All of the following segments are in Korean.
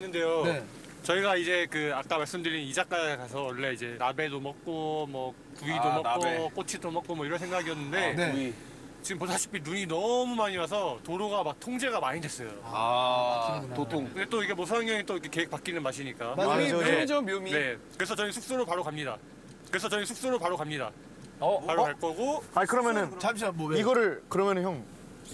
있는데요. 네. 저희가 이제 그 아까 말씀드린 이자카야 가서 원래 이제 나베도 먹고 뭐 구이도 아, 먹고 나베. 꼬치도 먹고 뭐 이런 생각이었는데 네. 우리 지금 보다시피 눈이 너무 많이 와서 도로가 막 통제가 많이 됐어요. 아 도통 근데 또 이게 뭐 서영이 형이 또 이렇게 계획 바뀌는 맛이니까. 맞아요. 묘미 네. 묘미죠 묘미. 네. 그래서 저희 숙소로 바로 갑니다. 그래서 저희 숙소로 바로 갑니다. 어, 바로 갈 거고 아니 그러면은 잠시만 뭐 왜? 이거를 그러면은 형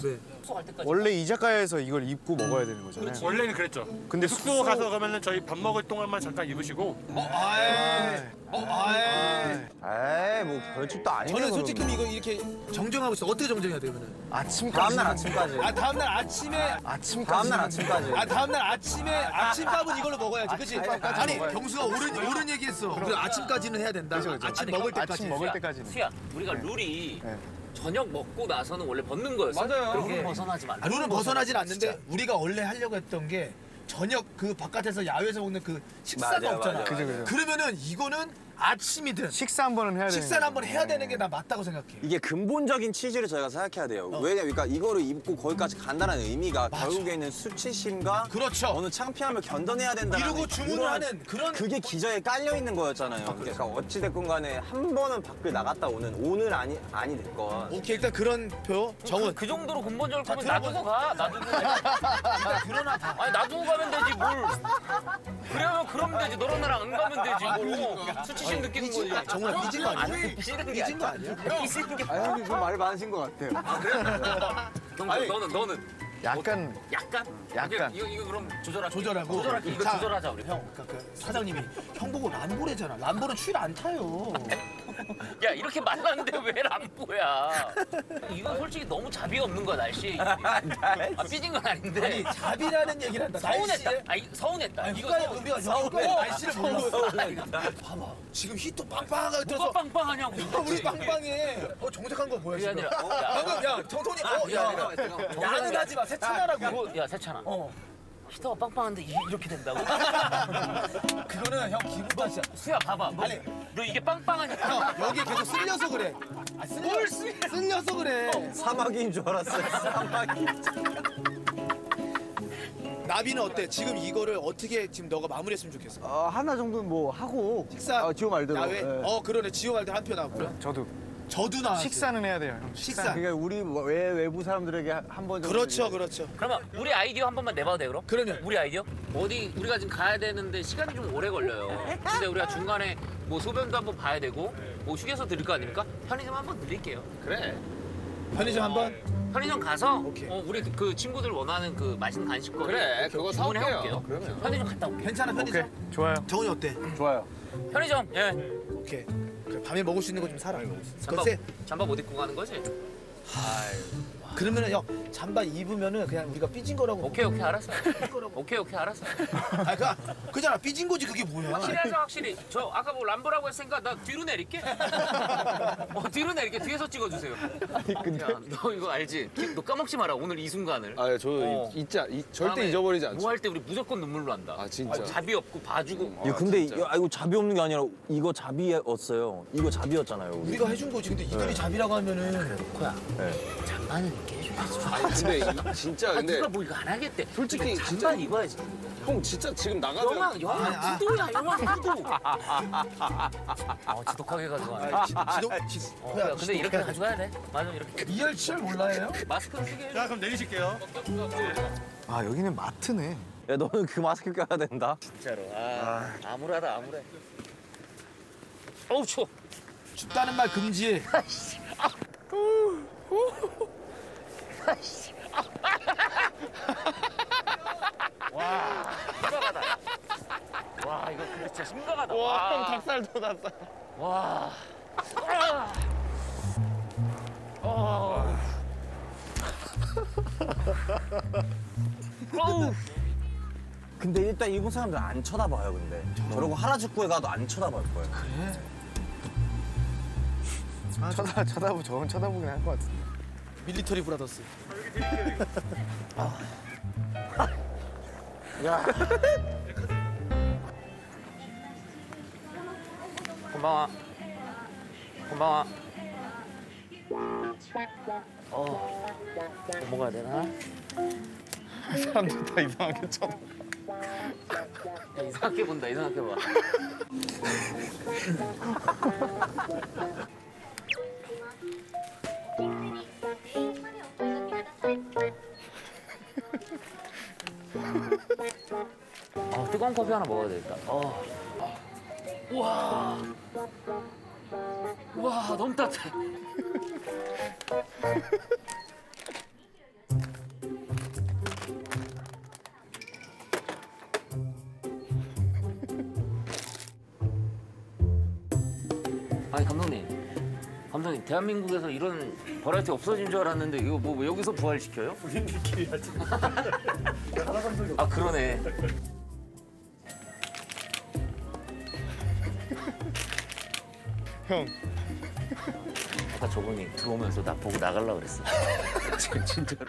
네. 숙소 갈 때까지. 원래 이자카야에서 이걸 입고 먹어야 되는 거잖아요. 원래는 그랬죠. 근데 숙소, 숙소- 가서 그러면은 저희 밥 먹을 동안만 잠깐 입으시고 어, 아이. 어, 아이. 에이 뭐 벌칙도 아니네. 저는 솔직히 이거 이렇게 정정하고 있어. 어떻게 정정해야 돼 그러면? 아침까지. 다음날 아침까지. 아 다음날 아침에 아침까지. 다음날 아침까지. 아 다음날 아침에 아침밥은 이걸로 먹어야지, 그렇지? 아니 먹어야지. 경수가 옳은 옳은 얘기했어. 그래 아침까지는 해야 된다. 아침 먹을 때까지. 아침 먹을 때까지는. 수야, 우리가 룰이 네. 저녁 먹고 나서는 원래 벗는 거였어. 맞아요. 그렇게 벗어나지 마. 아, 룰은 벗어나진 않는데 우리가 원래 하려고 했던 게 저녁 그 바깥에서 야외에서 먹는 그 식사가 맞아요, 없잖아. 맞아요, 그죠, 그죠. 그러면은 이거는 아침이든 식사 한 번은 해야 되는. 식사를 한번 해야. 되는 게 나 맞다고 생각해. 이게 근본적인 치즈를 저희가 생각해야 돼요. 왜냐면 그러니까 이거를 입고 거기까지 간다는 의미가 결국에는 수치심과 그렇죠. 어느 창피함을 견뎌내야 된다는 이러고 주문을 하는 그런 그게 기저에 깔려 있는 거였잖아요. 그러니까 어찌 됐건 간에 한 번은 밖을 나갔다 오는 오늘 아니 아니 됐건 오케이 일단 그런 표 정은 그 정도로 근본적일 거면 자, 놔두고 가. 놔두고 가. 그러나 봐. 아니 놔두고 가면 되지 뭘. 그러면 그러면 되지. 너랑 나랑 안 가면 되지. 뭘. 수치 심 느끼는 거지. 정훈아 삐진 거 아니야? 아니 삐진 거 아니야. 아니야? 삐지는 게아 형님 좀 말 많으신 것 같아요. 형, 너는 너는 약간 약간 약간. 이거 이거 그럼. 조절하고. 자, 조절하자 우리. 형, 그러니까 그 사장님이 형 보고 람보래잖아. 람보는 추위를 안 타요. 야 이렇게 말랐는데 왜 람보야? 이건 솔직히 너무 자비 없는 거야 날씨. 아 삐진 건 아닌데. 아니 잡이라는 얘기를 한다. 서운했다. 날씨에 아니 서운했다. 아니, 이거 서운- 의미가 휴가에 날씨를 몰랐어. 봐봐. 지금 히터 빵빵하게 뭐가 들어서 빵빵하냐고. 어, 우리 빵빵해. 어 정색한 거 뭐야 지금? 어, 야, 방금 야 정톤이 어 야. 아니라 야는 하지 마. 이거 야 세찬아. 어. 히터가 빵빵한데 이- 이렇게 된다고? 그거는 형 기분 탓이야. 수야 봐봐. 너, 아니. 너 이게 빵빵하니까. 형 여기 계속 쓸려서 그래. 아, 쓸려, 쓸려서 그래. 사막인 줄 알았어요. 사막인. 나비는 어때? 지금 이거를 어떻게 지금 너가 마무리했으면 좋겠어? 어, 하나 정도는 뭐 하고. 식사. 어, 지호 말대로. 야외? 예. 어 그러네. 지호 말대 한표 나왔고요. 저도 저도 나왔어요. 식사는 해야 돼요. 형. 식사. 그러니까 우리 외 외부 사람들에게 한번 정도. 그렇죠, 그렇죠. 그러면 우리 아이디어 한 번만 내봐도 돼 그럼? 그러면. 우리 아이디어? 어디 우리가 지금 가야 되는데 시간이 좀 오래 걸려요. 근데 우리가 중간에 뭐 소변도 한번 봐야 되고 뭐 휴게소 들릴 거 아닙니까? 편의점 한번 들릴게요. 그래. 편의점 한번. 편의점 가서 오케이. 어, 우리 그 친구들 원하는 그 맛있는 간식거리 그래, 그거 사올게요. 올게요. 그러면. 편의점 갔다 올게요. 괜찮아 편의점. 오케이 좋아요. 정훈이 어때? 좋아요. 편의점 예. 오케이. 밤에 먹을 수 있는 거 좀 사라. 잠바 잠바 못 입고 가는 거지? 그러면은 형 잠바 입으면은 그냥 우리가 삐진 거라고. 오케이 오케이 알았어. 오케이 오케이 알았어. 아, 그, 그잖아. 삐진 거지 그게 뭐야? 확실히 하자 확실히. 저 아까 뭐 람보라고 했으니까 나 뒤로 내릴게. 어 뒤로 내릴게. 뒤에서 찍어주세요. 아니 근데 너 이거 알지? 기- 너 까먹지 마라 오늘 이 순간을. 아, 저 어. 않- 이- 절대 잊어버리지 않죠. 뭐 할 때 우리 무조건 눈물로 한다. 아, 진짜. 자비 없고 봐주고. 야, 근데 진짜. 이- 아, 이거 자비 없는 게 아니라 이거 자비였어요. 이거 자비였잖아요. 우리. 우리가 해준 거지. 근데 이들이 잡이라고 하면은 코야. 장난은 깨줘야지. 아니, 근데 이- 진짜 아, 근데 누가 뭐 이거 안 하겠대. 솔직히 이거 진짜- 잠깐 입어야지. 형 진짜 지금 나가면 영화 영화 아니, 아. 구도야 영화 구도. 어 지독하게 가져가네. 아, 지, 지도 지, 어, 야, 근데 이렇게. 가져가야 돼. 맞아 이렇게. 이열 치열 몰라요? 마스크를 쓰게. 해. 자 그럼 내리실게요. 아 여기는 마트네. 야, 너는 그 마스크 껴야 된다. 진짜로. 아, 암울하다 암울해. 어우 추워. 춥다는 말 금지. 심각하다. 와 이거 근데 진짜 심각하다. 와, 형 와. 닭살 돋았어. 와. 아. 어. 근데 일단 일본 사람들 안 쳐다봐요, 근데. 저 러고 하라주쿠에 가도 안 쳐다볼 거예요. 쳐다 쳐다보 저건 쳐다보긴 할 것 같은데. 밀리터리 브라더스. 고마워. 고마워. 어. 뭐 먹어야 되나? 사람들 다 이상하게 쳐다. 야, 이상하게 본다 이상하게 봐. 아 뜨거운 커피 하나 먹어야 되겠다. 어. 와. 와 너무 따뜻해. 감독님 대한민국에서 이런 버라이티 없어진 줄 알았는데 이거 뭐 여기서 부활시켜요? 우리끼리 하지. 아 그러네. 형. 아까 저분이 들어오면서 나 보고 나가려고 그랬어. 진짜로.